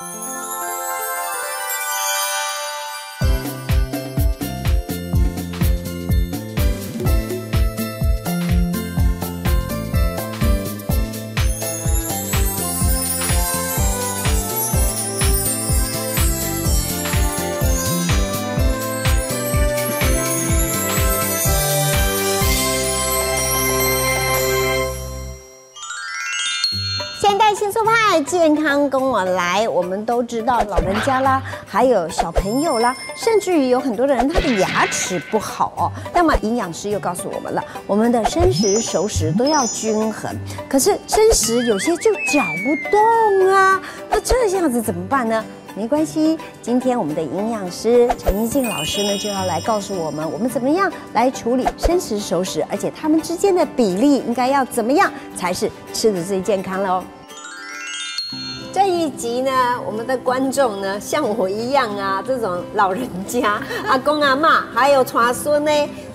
现跟我来。我们都知道，老人家啦，还有小朋友啦，甚至于有很多的人他的牙齿不好哦。那么营养师又告诉我们了，我们的生食熟食都要均衡。可是生食有些就嚼不动啊，那这样子怎么办呢？没关系，今天我们的营养师陈一静老师呢就要来告诉我们，我们怎么样来处理生食熟食，而且它们之间的比例应该要怎么样才是吃的最健康喽。一集呢，我们的观众呢，像我一样啊，这种老人家、阿公阿妈，还有传孙呢，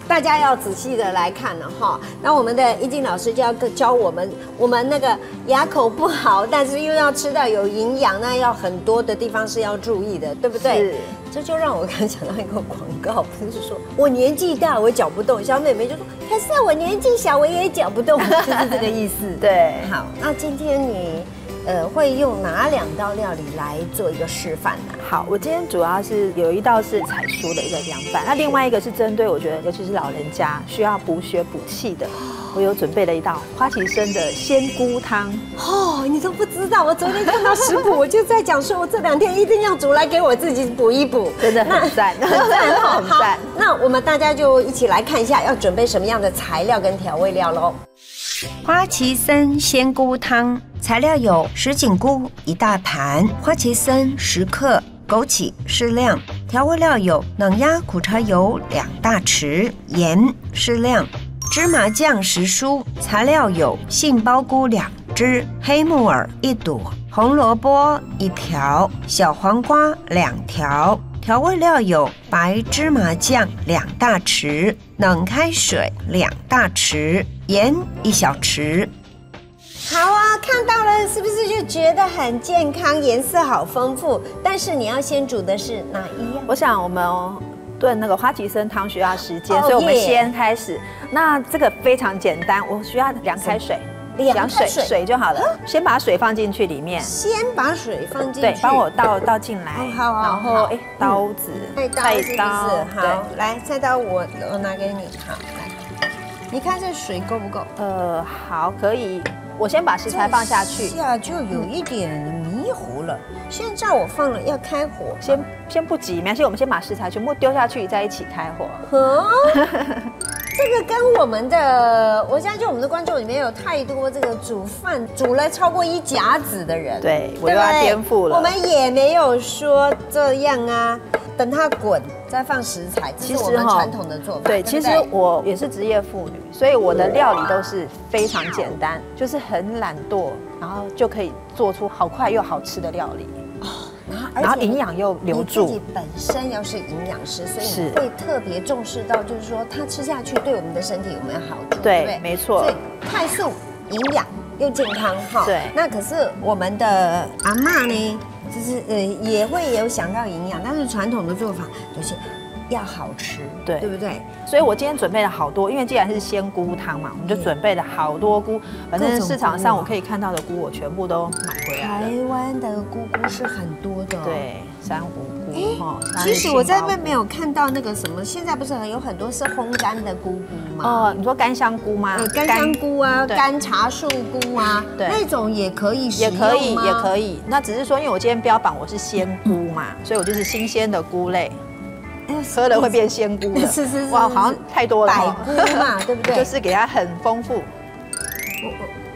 大家要仔细的来看了哈。那我们的一静老师就要教我们，我们那个牙口不好，但是又要吃到有营养，那要很多的地方是要注意的，对不对？是。这就让我刚想到一个广告，不是说我年纪大我搅不动，小妹妹就说，可是我年纪小我也搅不动，就是这个意思。对，好，那今天你。呃，会用哪两道料理来做一个示范呢？好，我今天主要是有一道是彩蔬的一个凉拌，那另外一个是针对我觉得尤其是老人家需要补血补气的，我有准备了一道花旗参的鲜菇汤。哦，你都不知道，我昨天看到食谱，我就在讲说，我这两天一定要煮来给我自己补一补，真的很赞，很赞，很赞。那我们大家就一起来看一下，要准备什么样的材料跟调味料喽。花旗参鲜菇汤材料有什锦菇一大盘，花旗参十克，枸杞适量。调味料有冷压苦茶油两大匙，盐适量。芝麻酱十蔬，材料有杏鲍菇两只，黑木耳一朵，红萝卜一条，小黄瓜两条。调味料有白芝麻酱两大匙，冷开水两大匙。盐一小匙，好啊，看到了是不是就觉得很健康？颜色好丰富，但是你要先煮的是哪一样？我想我们炖那个花旗参汤需要时间，所以我们先开始。那这个非常简单，我需要凉开水，凉水水就好了。先把水放进去里面，先把水放进去，对，帮我倒倒进来。好，然后哎，刀子，菜刀，好，来菜刀我我拿给你，好。来你看这水够不够？呃，好，可以。我先把食材放下去，下就有一点迷糊了。现在我放了，要开火，先先不急，没关系。我们先把食材全部丢下去，再一起开火。这个跟我们的，我相信我们的观众里面有太多这个煮饭煮了超过一甲子的人，对我又要颠覆了。我们也没有说这样啊，等它滚再放食材，其实我们传统的做法。对，其实我也是职业妇女，所以我的料理都是非常简单，就是很懒惰，然后就可以做出好快又好吃的料理。然后营养又留住。你自己本身要是营养师，所以你会特别重视到，就是说它吃下去对我们的身体有没有好处？对，没错。所以快速、营养又健康哈。对。那可是我们的阿妈呢，就是呃也会有想到营养，但是传统的做法就是。要好吃，对对不对？所以我今天准备了好多，因为既然是鲜菇汤嘛，我们就准备了好多菇。反正市场上我可以看到的菇，我全部都买回来台湾的菇菇是很多的，对，珊瑚其实我在外面有看到那个什么，现在不是有很多是烘干的菇菇吗？哦，你说干香菇吗？干香菇啊，干茶树菇啊，对，那种也可以也可以，也可以。那只是说，因为我今天标榜我是鲜菇嘛，所以我就是新鲜的菇类。喝了会变仙菇的，是是是，哇，好像太多了，百菇嘛，对不对？就是给它很丰富。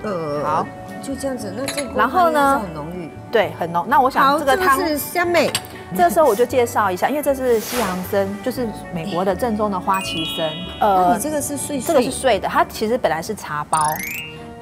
呃，好，就这样子。那这然后呢？很浓郁，对，很浓。那我想这个汤是香美。这时候我就介绍一下，因为这是西洋参，就是美国的正宗的花旗参。呃，你这个是碎，这个是碎的，它其实本来是茶包。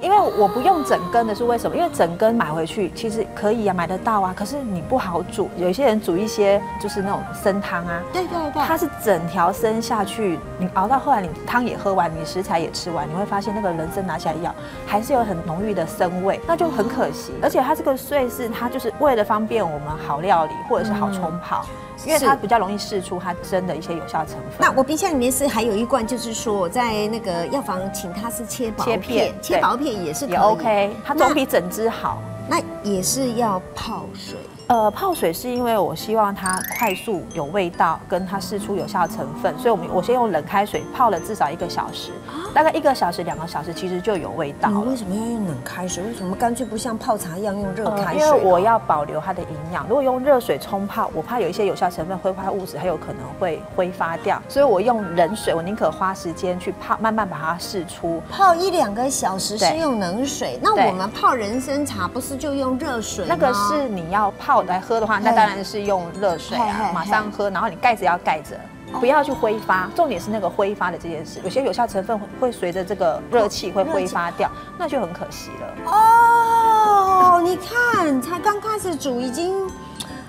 因为我不用整根的是为什么？因为整根买回去其实可以啊，买得到啊，可是你不好煮。有一些人煮一些就是那种参汤啊，对对对，它是整条参下去，你熬到后来，你汤也喝完，你食材也吃完，你会发现那个人参拿起来咬，还是有很浓郁的参味，那就很可惜。而且它这个碎是它就是为了方便我们好料理或者是好冲泡。因为它比较容易试出它真的一些有效成分。那我冰箱里面是还有一罐，就是说我在那个药房请他是切薄片，切薄片也是也 OK，它总比整只好。那也是要泡水。呃，泡水是因为我希望它快速有味道，跟它释出有效成分，所以我们我先用冷开水泡了至少一个小时，大概一个小时两个小时，其实就有味道。你为什么要用冷开水？为什么干脆不像泡茶一样用热开水？因为我要保留它的营养。如果用热水冲泡，我怕有一些有效成分挥发物质还有可能会挥发掉，所以我用冷水，我宁可花时间去泡，慢慢把它释出。泡一两个小时是用冷水，那我们泡人参茶不是就用热水那个是你要泡。来喝的话，那当然是用热水啊，马上喝，然后你盖子要盖着，不要去挥发。重点是那个挥发的这件事，有些有效成分会随着这个热气会挥发掉，那就很可惜了。哦，你看，才刚开始煮，已经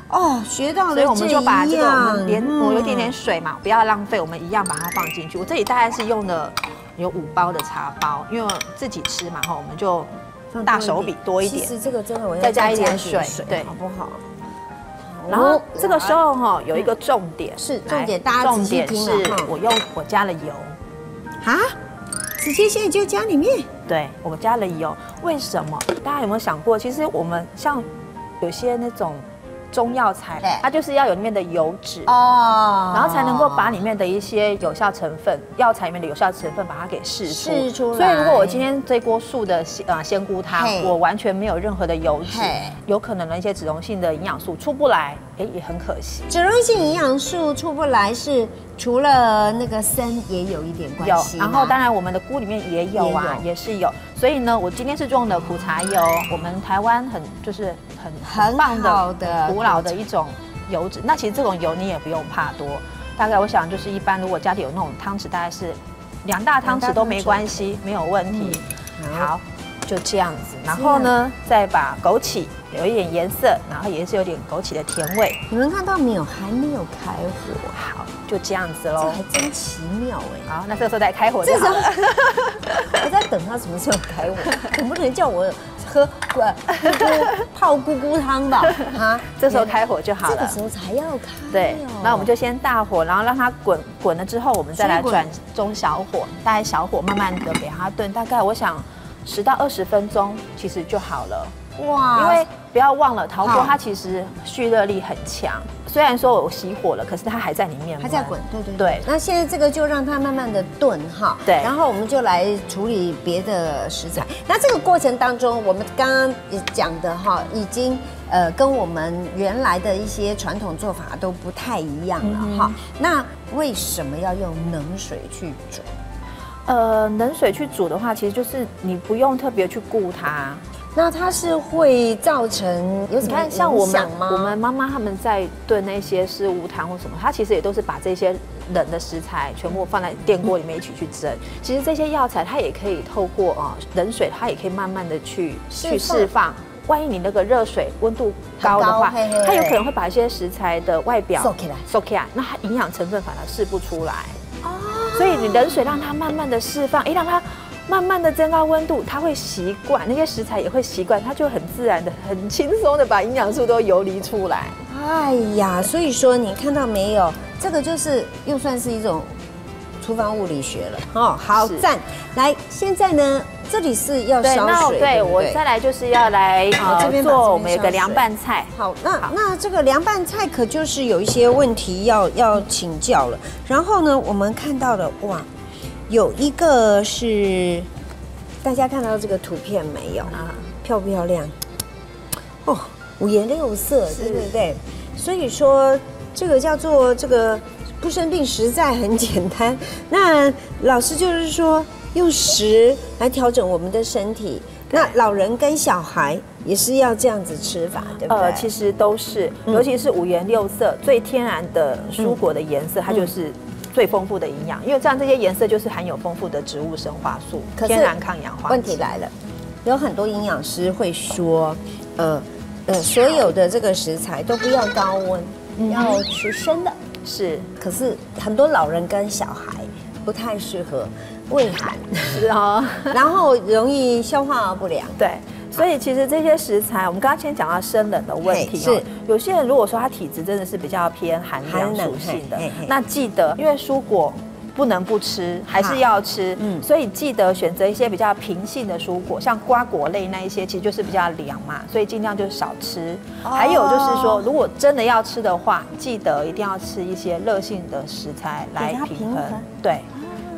哦学到了，所以我们就把这个我们连我有一点点水嘛，不要浪费，我们一样把它放进去。我这里大概是用了有五包的茶包，因为自己吃嘛哈，我们就。大手笔多一点，其实这个真的我要再加一点水，对，好不好？然后这个时候哈有一个重点是重点，大家仔细听是我用我加了油啊，直接现在就加里面。对，我加了油，为什么？大家有没有想过？其实我们像有些那种。中药材，它就是要有里面的油脂哦，然后才能够把里面的一些有效成分，药材里面的有效成分把它给释出。所以如果我今天这锅素的呃仙菇汤，我完全没有任何的油脂，有可能的一些脂溶性的营养素出不来，哎，也很可惜。脂溶性营养素出不来是除了那个参也有一点关系，有然后当然我们的菇里面也有啊，也是有。所以呢，我今天是用的苦茶油，我们台湾很就是很很棒的古老的一种油脂。那其实这种油你也不用怕多，大概我想就是一般如果家里有那种汤匙，大概是两大汤匙都没关系，没有问题。好。就这样子，然后呢，再把枸杞有一点颜色，然后也是有点枸杞的甜味。你们看到没有？还没有开火。好，就这样子喽。这还真奇妙哎。好，那这个时候再开火就好了。我在等他什么时候开火，总不能叫我喝咕 泡咕咕汤吧？啊，这时候开火就好了。这个时候才要开。对，那我们就先大火，然后让它滚滚了之后，我们再来转中小火，大概小火慢慢的给它炖。大概我想。十到二十分钟其实就好了哇！因为不要忘了，陶锅它其实蓄热力很强。虽然说我熄火了，可是它还在里面，还在滚。对对对。那现在这个就让它慢慢的炖哈。对。然后我们就来处理别的食材。那这个过程当中，我们刚刚讲的哈，已经呃跟我们原来的一些传统做法都不太一样了哈。那为什么要用冷水去煮？呃，冷水去煮的话，其实就是你不用特别去顾它。那它是会造成有什么像我们我们妈妈他们在炖那些是无糖或什么，它其实也都是把这些冷的食材全部放在电锅里面一起去蒸。其实这些药材它也可以透过啊冷水，它也可以慢慢的去去释放。万一你那个热水温度高的话，它有可能会把一些食材的外表收起来，收起来，那它营养成分反而释不出来。所以你冷水让它慢慢的释放，一让它慢慢的增高温度，它会习惯，那些食材也会习惯，它就很自然的、很轻松的把营养素都游离出来。哎呀，所以说你看到没有，这个就是又算是一种厨房物理学了哦。好赞，来，现在呢，这里是要烧水，对我再来就是要来呃做我们有个凉拌菜。好，那那这个凉拌菜可就是有一些问题要要请教了。然后呢，我们看到的哇，有一个是大家看到这个图片没有啊？漂不漂亮？哦，五颜六色，对不对？所以说这个叫做这个不生病，实在很简单。那老师就是说用食来调整我们的身体。那老人跟小孩也是要这样子吃法，对不对？呃，其实都是，尤其是五颜六色、最天然的蔬果的颜色，它就是最丰富的营养。因为这样这些颜色就是含有丰富的植物生化素，天然抗氧化。问题来了，有很多营养师会说，呃呃，所有的这个食材都不要高温，要吃生的。是，可是很多老人跟小孩不太适合胃寒，是 哦，然后容易消化不良。对。所以其实这些食材，我们刚刚先讲到生冷的问题是有些人如果说他体质真的是比较偏寒凉属性的，那记得因为蔬果不能不吃，还是要吃。嗯，所以记得选择一些比较平性的蔬果，像瓜果类那一些，其实就是比较凉嘛，所以尽量就少吃。还有就是说，如果真的要吃的话，记得一定要吃一些热性的食材来平衡。对。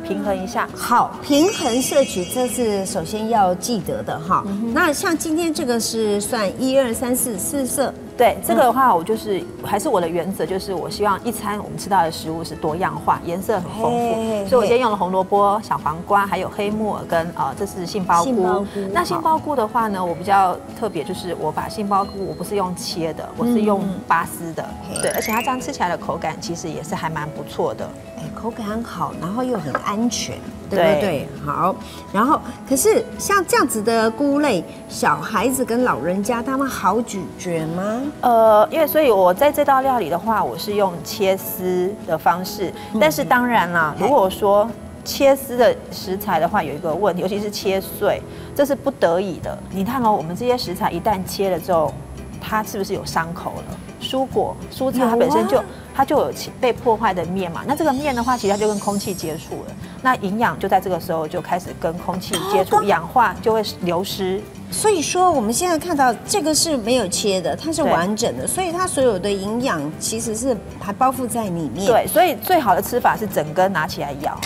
平衡一下，好，平衡摄取，这是首先要记得的哈。那像今天这个是算一二三四四色，对，这个的话我就是还是我的原则，就是我希望一餐我们吃到的食物是多样化，颜色很丰富，所以我今天用了红萝卜、小黄瓜，还有黑木耳跟啊，这是杏鲍菇。那杏鲍菇的话呢，我比较特别，就是我把杏鲍菇我不是用切的，我是用拔丝的，对，而且它这样吃起来的口感其实也是还蛮不错的。口感好，然后又很安全，对不对？好，然后可是像这样子的菇类，小孩子跟老人家他们好咀嚼吗？呃，因为所以我在这道料理的话，我是用切丝的方式。但是当然啦，如果说切丝的食材的话，有一个问题，尤其是切碎，这是不得已的。你看哦，我们这些食材一旦切了之后，它是不是有伤口了？蔬果、蔬菜它本身就。它就有被破坏的面嘛，那这个面的话，其实它就跟空气接触了，那营养就在这个时候就开始跟空气接触，氧化就会流失。所以说，我们现在看到这个是没有切的，它是完整的，所以它所有的营养其实是还包覆在里面。对，所以最好的吃法是整根拿起来咬。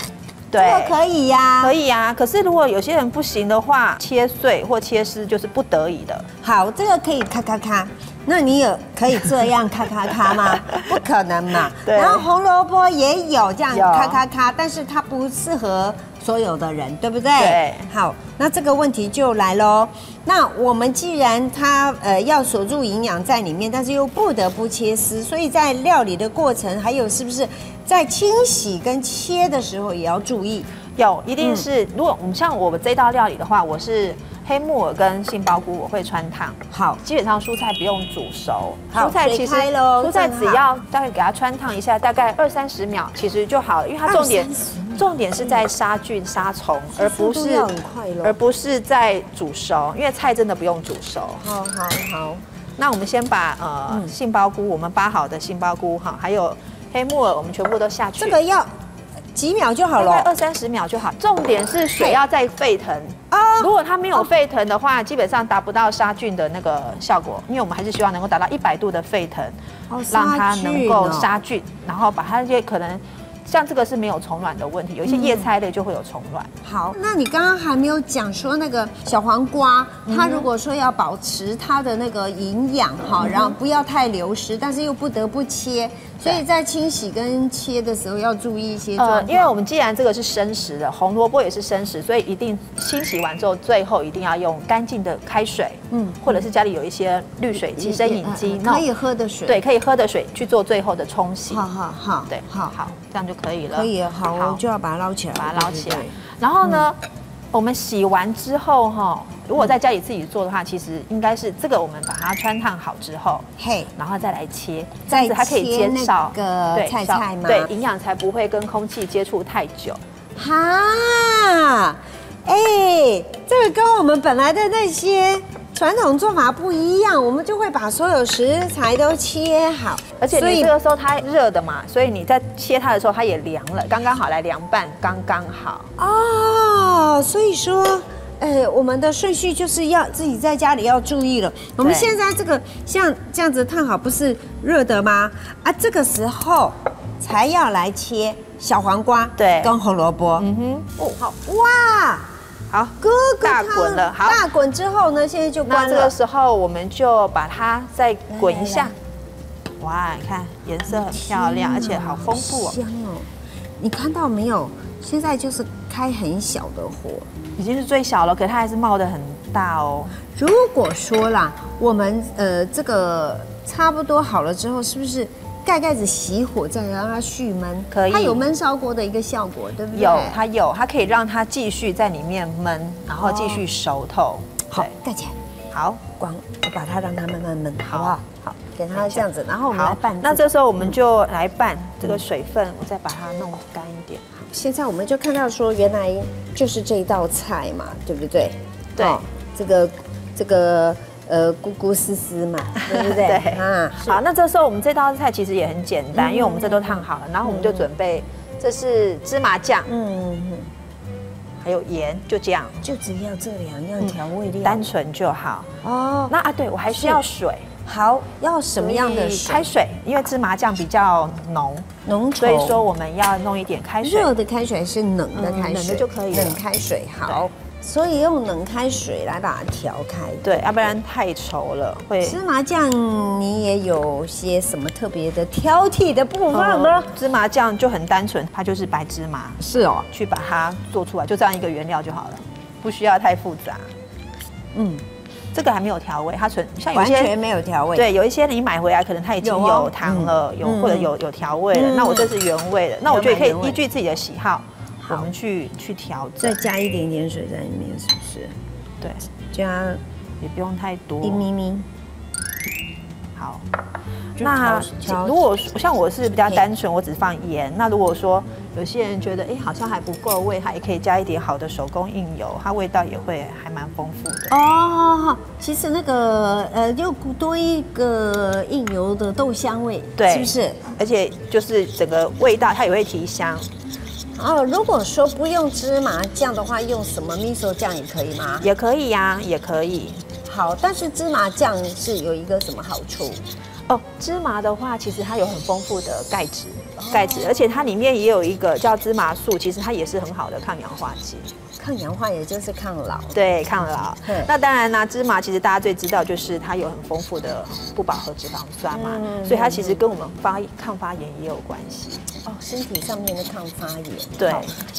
对，可以呀，可以呀。可是如果有些人不行的话，切碎或切丝就是不得已的。好，这个可以咔咔咔。那你有可以这样咔咔咔吗？不可能嘛。对。然后红萝卜也有这样咔咔咔，但是它不适合所有的人，对不对？对。好，那这个问题就来喽。那我们既然它呃要锁住营养在里面，但是又不得不切丝，所以在料理的过程，还有是不是在清洗跟切的时候也要注意？有，一定是。如果我们像我们这道料理的话，我是。黑木耳跟杏鲍菇我会穿烫，好，基本上蔬菜不用煮熟，蔬菜其实蔬菜只要大概给它穿烫一下，大概二三十秒其实就好了，因为它重点重点是在杀菌杀虫，而不是而不是在煮熟，因为菜真的不用煮熟。好好好，那我们先把呃杏鲍菇，我们扒好的杏鲍菇哈，还有黑木耳，我们全部都下去。这个要。几秒就好了，二三十秒就好。重点是水要再沸腾啊！如果它没有沸腾的话，基本上达不到杀菌的那个效果。因为我们还是希望能够达到一百度的沸腾，让它能够杀菌，然后把它这些可能。像这个是没有虫卵的问题，有一些叶菜类就会有虫卵。好，那你刚刚还没有讲说那个小黄瓜，它如果说要保持它的那个营养哈，然后不要太流失，但是又不得不切，所以在清洗跟切的时候要注意一些。呃，因为我们既然这个是生食的，红萝卜也是生食，所以一定清洗完之后，最后一定要用干净的开水，嗯，或者是家里有一些滤水机、生饮机，可以喝的水，对，可以喝的水去做最后的冲洗。好好好，对，好好，这样就。可以了，可以好，我就要把它捞起来，把它捞起来。然后呢，我们洗完之后哈，如果在家里自己做的话，其实应该是这个，我们把它穿烫好之后，嘿，然后再来切，这样子它可以减少个菜菜吗？对，营养才不会跟空气接触太久。哈，哎，这个跟我们本来的那些。传统做法不一样，我们就会把所有食材都切好，而且你这个时候它热的嘛，所以你在切它的时候它也凉了，刚刚好来凉拌，刚刚好哦。所以说，呃，我们的顺序就是要自己在家里要注意了。我们现在这个像这样子烫好，不是热的吗？啊，这个时候才要来切小黄瓜，对，跟红萝卜。嗯哼，哦，好，哇。好，哥哥大滚了。好，大滚之后呢，现在就关了。那这个时候我们就把它再滚一下。哇，你看颜色很漂亮，而且好丰富哦。香哦，你看到没有？现在就是开很小的火，已经是最小了，可它还是冒得很大哦。如果说啦，我们呃这个差不多好了之后，是不是？盖盖子，熄火，再让它续焖，可以。它有焖烧锅的一个效果，对不对？有，它有，它可以让它继续在里面焖，然后继续熟透。好，盖起来。好，光我把它让它慢慢焖，好不好？好，给它这样子，然后我们来好拌。那这时候我们就来拌这个水分，我再把它弄干一点。现在我们就看到说，原来就是这一道菜嘛，对不对？对哦这个这个呃咕咕丝丝嘛，对不对？对。啊，好，那这时候我们这道菜其实也很简单，嗯。因为我们这都烫好了，然后我们就准备这是芝麻酱，嗯，嗯。还有盐，就这样，就只要这两样调味料。单纯就好。哦，那啊，对我还需要水，好，要什么样的水？开水，因为芝麻酱比较浓，浓稠，所以说我们要弄一点开水。热的开水还是冷的开水？嗯冷的就可以了。冷开水好，所以用冷开水来把它调开。对，要不然太稠了会。芝麻酱你也有些什么特别的挑剔的部分吗呃？芝麻酱就很单纯，它就是白芝麻，是哦，去把它做出来，就这样一个原料就好了，不需要太复杂。嗯，这个还没有调味，它纯像有完全些没有调味。，对，有一些你买回来可能它已经有糖了，有嗯或者有有调味了，嗯那我这是原味的，那我觉得可以依据自己的喜，好我们去去调再，加一点点水在里面，是不是？对，加也不用太多一。咪咪。好，那如果说像我是比较单纯，我只放盐。那如果说有些人觉得哎好像还不够味，它也可以加一点好的手工印油，它味道也会还蛮丰富的。哦，其实那个呃，又多一个印油的豆香味，对是不是？而且就是整个味道它也会提香。哦，如果说不用芝麻酱的话，用什么 miso 酱也可以吗？也可以呀、也可以。好，但是芝麻酱是有一个什么好处？哦，芝麻的话，其实它有很丰富的钙质，钙质，而且它里面也有一个叫芝麻素，其实它也是很好的抗氧化剂。抗氧化也就是抗老。对，抗老嗯。那当然呢，芝麻其实大家最知道就是它有很丰富的不饱和脂肪酸嘛，嗯所以它其实跟我们发抗发炎也有关系。哦，身体上面的抗发炎。对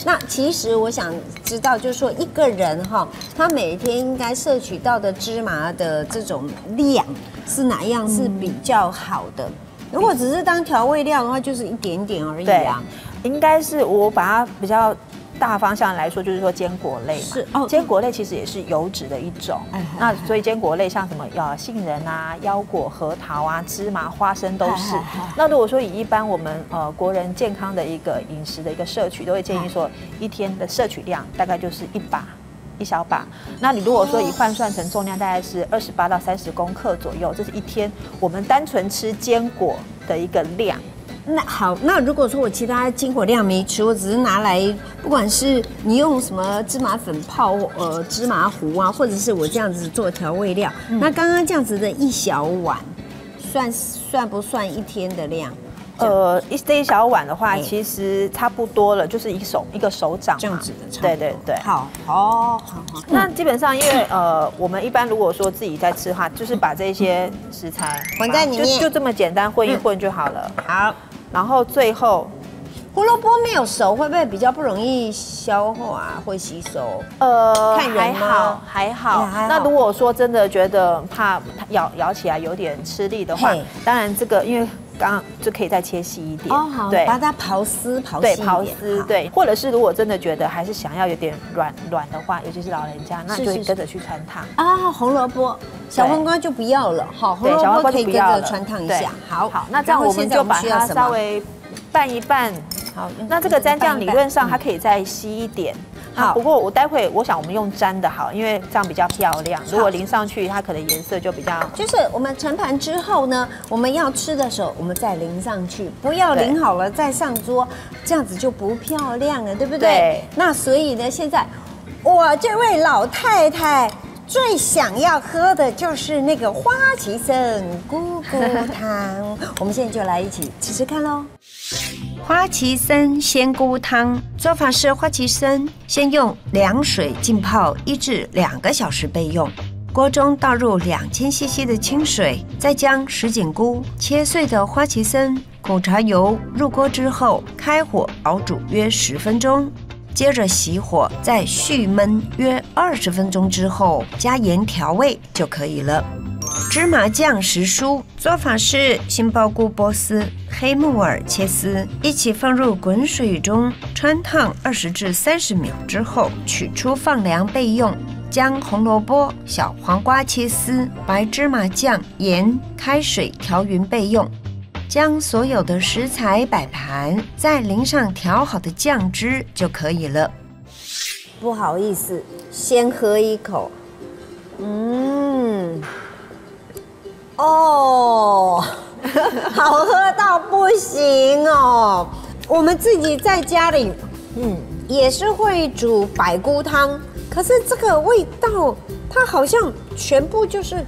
那其实我想知道，就是说一个人哈，他每天应该摄取到的芝麻的这种量是哪样是比较好的？如果只是当调味料的话，就是一点点而已啊。，应该是我把它比较。大方向来说，就是说坚果类嘛，是哦坚果类其实也是油脂的一种。哎那所以坚果类像什么呃杏仁啊、腰果、核桃啊、芝麻、花生都是。那如果说以一般我们呃国人健康的一个饮食的一个摄取，都会建议说一天的摄取量大概就是一把。一小把，那你如果说以换算成重量，大概是二十八到三十公克左右，这是一天我们单纯吃坚果的一个量。那好，那如果说我其他坚果量没吃，我只是拿来，不管是你用什么芝麻粉泡呃芝麻糊啊，或者是我这样子做调味料，那刚刚这样子的一小碗，算算不算一天的量？呃，一这一小碗的话，哎其实差不多了，就是一手一个手掌嘛这样子的，差不多对对对。好，哦，好好。那基本上，因为呃，我们一般如果说自己在吃的话，就是把这些食材混在里面就就这么简单混一混就好了。好，然后最后，胡萝卜没有熟，会不会比较不容易消化会吸收？呃，看人还好还好。那如果说真的觉得怕咬咬起来有点吃力的话嘿，当然这个因为刚刚就可以再切细一点。哦，好，对把它刨丝刨细对，刨丝，对，或者是如果真的觉得还是想要有点软软的话，尤其是老人家，那就会跟着去穿烫。啊，红萝卜、小黄瓜就不要了，好，红萝卜可以跟就不要了，着穿烫一下。好，好，那这样我们就把它稍微拌一拌。好，那这个蘸酱理论上它嗯可以再稀一点。好好，不过我待会我想我们用粘的好，因为这样比较漂亮。如果淋上去，它可能颜色就比较就是我们盛盘之后呢，我们要吃的时候，我们再淋上去，不要淋好了再上桌，这样子就不漂亮了，对不对？对那所以呢，现在我这位老太太。最想要喝的就是那个花旗参菇菇汤，我们现在就来一起吃吃看喽。花旗参鲜菇汤做法是：花旗参先用凉水浸泡一至两个小时备用。锅中倒入两千 CC 的清水，再将什锦菇、切碎的花旗参、苦茶油入锅之后，开火熬煮约十分钟。接着熄火，再续焖约二十分钟之后，加盐调味就可以了。芝麻酱时蔬做法是：杏鲍菇剥丝，黑木耳切丝，一起放入滚水中穿烫二十至三十秒之后，取出放凉备用。将红萝卜、小黄瓜切丝，白芝麻酱、盐、开水调匀备用。将所有的食材摆盘，再淋上调好的酱汁就可以了。不好意思，先喝一口。嗯，哦，好喝到不行哦。我们自己在家里，嗯，也是会煮百菇汤，可是这个味道，它好像全部就是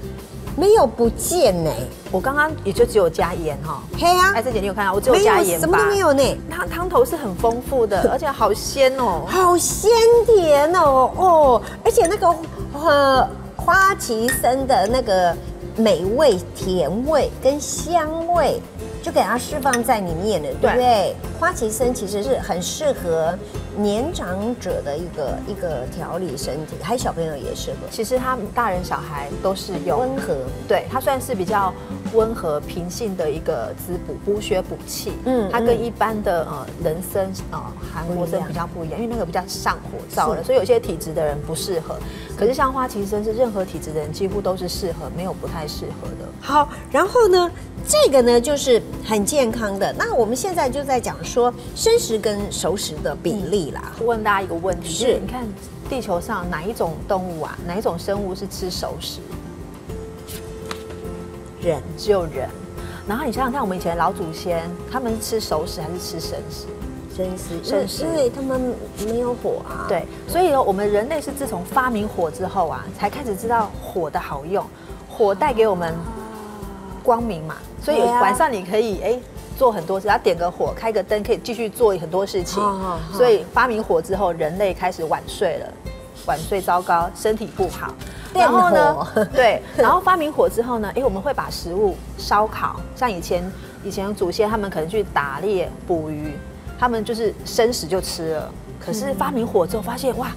没有不见呢。我刚刚也就只有加盐哈。嘿啊，哎，这姐你有看到？我只有加盐什么都没有呢。汤汤头是很丰富的，而且好鲜哦，好鲜甜哦哦，而且那个呃花旗参的那个美味、甜味跟香味。就给它释放在里面的，对不对？花旗参其实是很适合年长者的一个一个调理身体，还有小朋友也适合。其实他们大人小孩都是有温和，对它算是比较温和平性的一个滋补、补血、补气。嗯，它跟一般的呃人参呃韩国参比较不一样，因为那个比较上火燥的，所以有些体质的人不适合。可是像花旗参是任何体质的人几乎都是适合，没有不太适合的。好，然后呢？这个呢，就是很健康的。那我们现在就在讲说生食跟熟食的比例啦。问大家一个问题：是，你看地球上哪一种动物啊，哪一种生物是吃熟食？人，只有人。然后你想想看，我们以前老祖先，他们是吃熟食还是吃生食？生食，生食，因为他们没有火啊。对，所以呢，我们人类是自从发明火之后啊，才开始知道火的好用。火带给我们光明嘛。所以晚上你可以哎做很多事，然后点个火，开个灯，可以继续做很多事情。所以发明火之后，人类开始晚睡了，晚睡糟糕，身体不好。然后呢？对，然后发明火之后呢？哎，我们会把食物烧烤，像以前以前祖先他们可能去打猎捕鱼，他们就是生食就吃了。可是发明火之后，发现哇。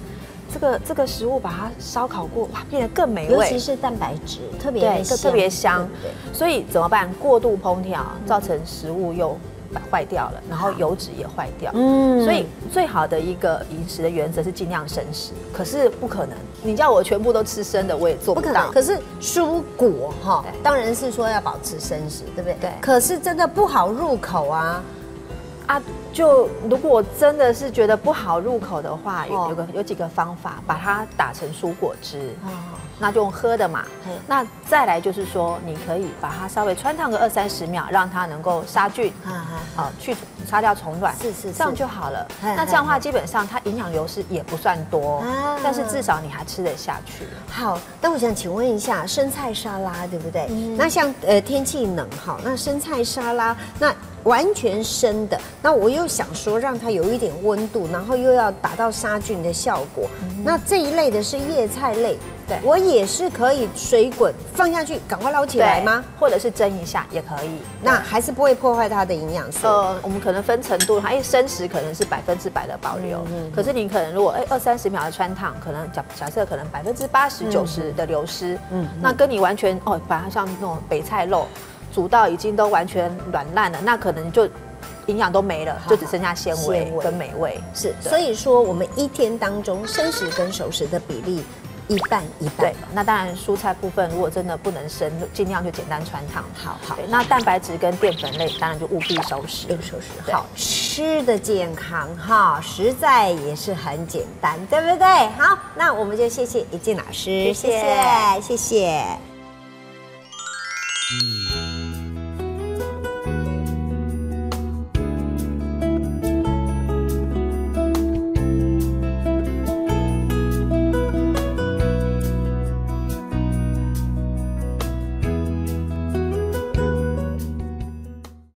这个这个食物把它烧烤过，哇，变得更美味，尤其是蛋白质特别香，特别香。所以怎么办？过度烹调造成食物又坏掉了，然后油脂也坏掉。嗯，所以最好的一个饮食的原则是尽量生食。可是不可能，你叫我全部都吃生的，我也做不到。可是蔬果哈，当然是说要保持生食，对不对？对。可是真的不好入口啊。啊，就如果真的是觉得不好入口的话，有有个有几个方法，把它打成蔬果汁，那就用喝的嘛。那再来就是说，你可以把它稍微穿烫个二三十秒，让它能够杀菌，啊，去杀掉虫卵，是是，这样就好了。那这样的话，基本上它营养流失也不算多，但是至少你还吃得下去。好，但我想请问一下，生菜沙拉对不对？那像呃天气冷哈，那生菜沙拉那。完全生的，那我又想说让它有一点温度，然后又要达到杀菌的效果。那这一类的是叶菜类，对我也是可以水滚放下去，赶快捞起来吗？或者是蒸一下也可以，那还是不会破坏它的营养素。呃，我们可能分程度，它因为生食可能是百分之百的保留，可是你可能如果哎二三十秒的穿烫，可能假假设可能百分之八十九十的流失，嗯，那跟你完全哦，把它像那种北菜肉。煮到已经都完全软烂了，那可能就营养都没了，就只剩下纤维跟美味。是，所以说我们一天当中生食跟熟食的比例一半一半。对，那当然蔬菜部分如果真的不能生，尽量就简单穿烫。好好。那蛋白质跟淀粉类当然就务必熟食。用熟食。好吃的健康哈，实在也是很简单，对不对？好，那我们就谢谢一静老师，谢谢，谢谢。